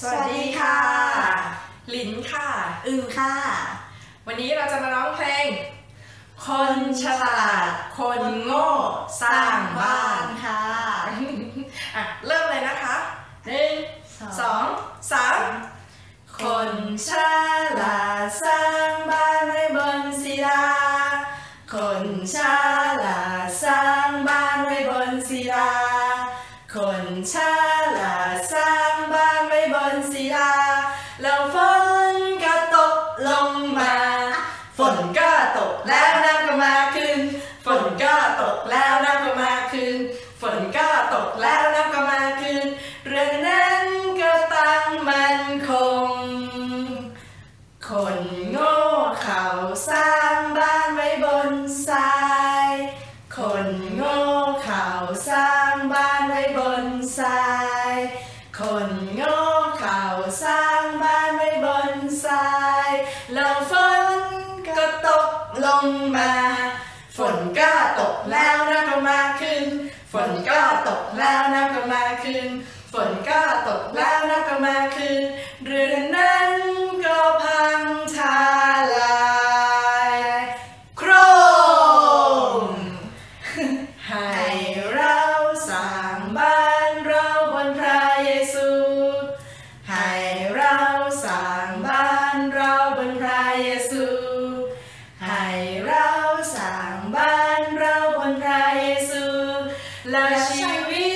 สวัสดีค่ะ ลินค่ะ อึงค่ะ วันนี้เราจะมาร้องเพลง คนฉลาด คนโง่ สร้างบ้านค่ะอะ เริ่มเลยนะคะหนึ่งสองสามคนฉลาดสร้างบ้านไว้บนศิลา คนฉลาดสร้างบ้านไว้บนศิลา คนฉลา แล้วน้ำก็มาขึ้นฝนก็ตกแล้วน้ำก็มาขึ้นฝนก็ตกแล้วน้ำก็มาขึ้นเรื่อนนั้นก็ตั้งมันคง คนโง่เขาสร้างบ้านไว้บนทราย คนโง่เขาสร้างบ้านไว้บนทราย คนโง่เขาสร้างบ้านไว้บนทรายแล้วฝ งมา ฝนก็ตกแล้วน้ำก็มาขึ้น ฝนก็ตกแล้วน้ำก็มาขึ้น เร